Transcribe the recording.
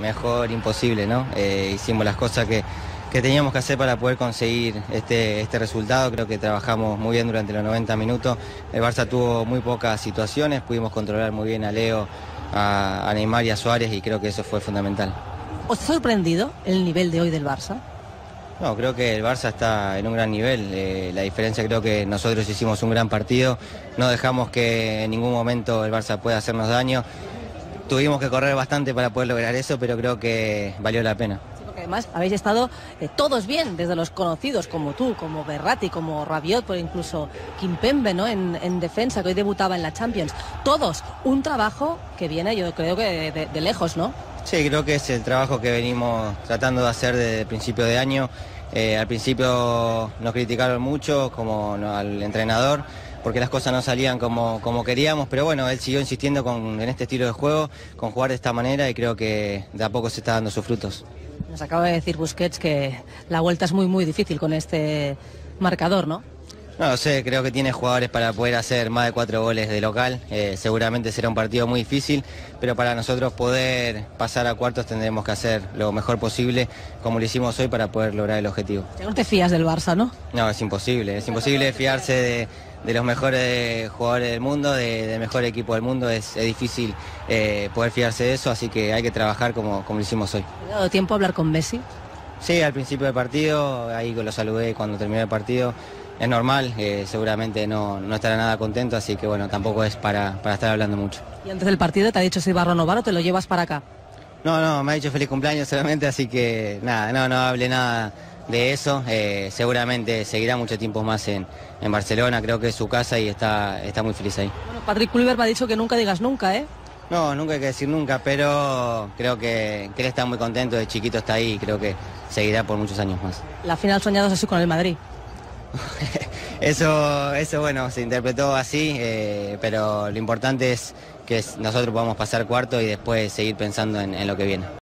mejor imposible, ¿no? Eh, hicimos las cosas que, que teníamos que hacer para poder conseguir este, este resultado. Creo que trabajamos muy bien durante los 90 minutos. El Barça tuvo muy pocas situaciones, pudimos controlar muy bien a Leo, a, a Neymar y a Suárez y creo que eso fue fundamental. ¿Os ha sorprendido el nivel de hoy del Barça? No, creo que el Barça está en un gran nivel. Eh, la diferencia creo que nosotros hicimos un gran partido. No dejamos que en ningún momento el Barça pueda hacernos daño. Tuvimos que correr bastante para poder lograr eso, pero creo que valió la pena. Sí, porque además habéis estado eh, todos bien, desde los conocidos como tú, como Berratti, como Rabiot, por incluso Kimpembe, ¿no? En, en defensa, que hoy debutaba en la Champions. Todos, un trabajo que viene, yo creo que de, de lejos, ¿no? Sí, creo que es el trabajo que venimos tratando de hacer desde el principio de año. Eh, al principio nos criticaron mucho como al entrenador porque las cosas no salían como, queríamos, pero bueno, él siguió insistiendo con, en este estilo de juego, con jugar de esta manera y creo que de a poco se está dando sus frutos. Nos acaba de decir Busquets que la vuelta es muy, muy difícil con este marcador, ¿no? No lo sé, creo que tiene jugadores para poder hacer más de cuatro goles de local. Eh, seguramente será un partido muy difícil, pero para nosotros poder pasar a cuartos tendremos que hacer lo mejor posible, como lo hicimos hoy, para poder lograr el objetivo. No te fías del Barça, ¿no? No, es imposible, es imposible fiarse de, de los mejores jugadores del mundo, de- del mejor equipo del mundo. Es, es difícil eh, poder fiarse de eso, así que hay que trabajar como, como lo hicimos hoy. ¿Te ha dado tiempo a hablar con Messi? Sí, al principio del partido, ahí lo saludé cuando terminó el partido. Es normal, eh, seguramente no, no estará nada contento, así que bueno, tampoco es para, para estar hablando mucho. Y antes del partido te ha dicho si va a renovar o te lo llevas para acá. No, no, me ha dicho feliz cumpleaños solamente, así que nada, no, no hable nada de eso. Eh, seguramente seguirá mucho tiempo más en, en Barcelona, creo que es su casa y está, está muy feliz ahí. Bueno, Patrick Kluivert me ha dicho que nunca digas nunca, ¿eh? No, nunca hay que decir nunca, pero creo que, que él está muy contento, de chiquito está ahí y creo que seguirá por muchos años más. La final soñada es así con el Madrid. Eso, eso bueno, se interpretó así, eh, pero lo importante es que nosotros podamos pasar cuarto y después seguir pensando en- en lo que viene.